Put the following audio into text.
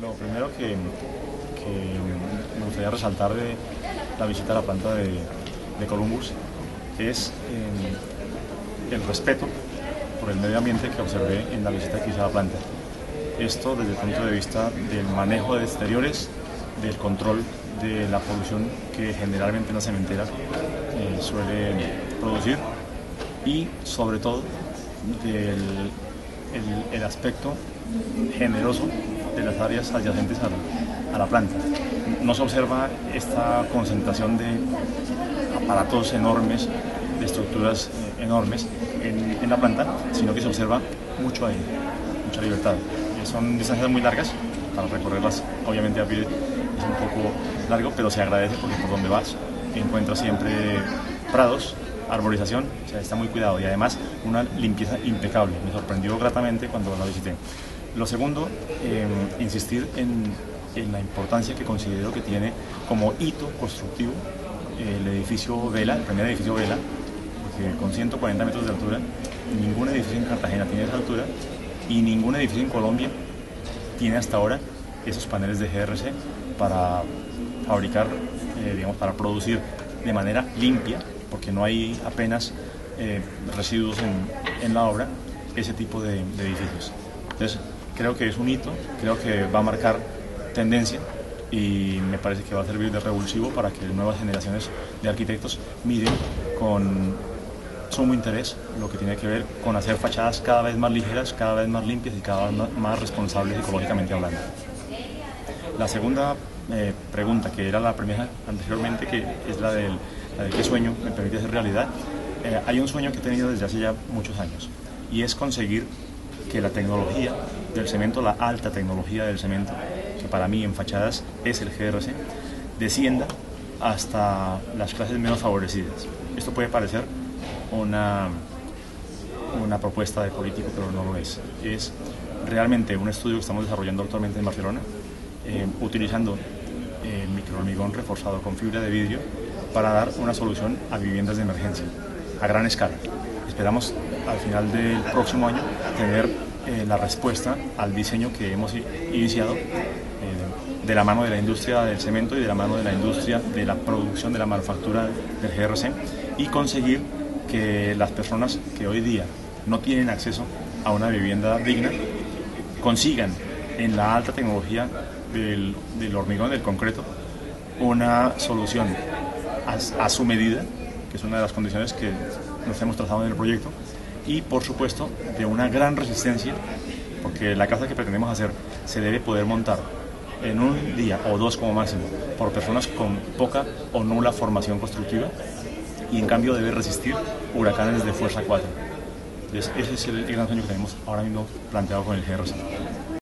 Lo primero que, me gustaría resaltar de la visita a la planta de, Columbus es eh, el respeto por el medio ambiente que observé en la visita que hice a la planta. Esto desde el punto de vista del manejo de exteriores, del control de la polución que generalmente una cementera eh, suele producir y sobre todo del el, el aspecto generoso de las áreas adyacentes a la, planta. No se observa esta concentración de aparatos enormes, de estructuras eh, enormes en, en, la planta, sino que se observa mucho aire, mucha libertad. Eh, son distancias muy largas, para recorrerlas obviamente a pie es un poco largo, pero se agradece porque por donde vas encuentras siempre prados, arborización, o sea, está muy cuidado y además una limpieza impecable. Me sorprendió gratamente cuando la visité. Lo segundo, eh, insistir en, la importancia que considero que tiene como hito constructivo el edificio Vela, el primer edificio Vela, porque con 140 metros de altura, ningún edificio en Cartagena tiene esa altura y ningún edificio en Colombia tiene hasta ahora esos paneles de GRC para fabricar, eh, digamos, para producir de manera limpia, porque no hay apenas eh, residuos en, en, la obra, ese tipo de, de edificios. Entonces, creo que es un hito, creo que va a marcar tendencia y me parece que va a servir de revulsivo para que nuevas generaciones de arquitectos miren con sumo interés lo que tiene que ver con hacer fachadas cada vez más ligeras, cada vez más limpias y cada vez más responsables ecológicamente hablando. La segunda eh, pregunta, que era la primera anteriormente, que es la del, la qué sueño me permite hacer realidad, eh, hay un sueño que he tenido desde hace ya muchos años y es conseguir que la tecnología del cemento, la alta tecnología del cemento, que para mí en fachadas es el GRC, descienda hasta las clases menos favorecidas. Esto puede parecer una, una propuesta de político, pero no lo es. Es realmente un estudio que estamos desarrollando actualmente en Barcelona, eh, utilizando eh, microhormigón reforzado con fibra de vidrio para dar una solución a viviendas de emergencia a gran escala. Esperamos al final del próximo año tener eh, la respuesta al diseño que hemos iniciado eh, de la mano de la industria del cemento y de la mano de la industria de la producción de la manufactura del GRC y conseguir que las personas que hoy día no tienen acceso a una vivienda digna consigan en la alta tecnología del, hormigón, del concreto, una solución a su medida, que es una de las condiciones que nos hemos trazado en el proyecto, y por supuesto de una gran resistencia, porque la casa que pretendemos hacer se debe poder montar en un día o dos como máximo por personas con poca o nula formación constructiva y en cambio debe resistir huracanes de fuerza 4. Entonces ese es el gran sueño que tenemos ahora mismo planteado con el GRC.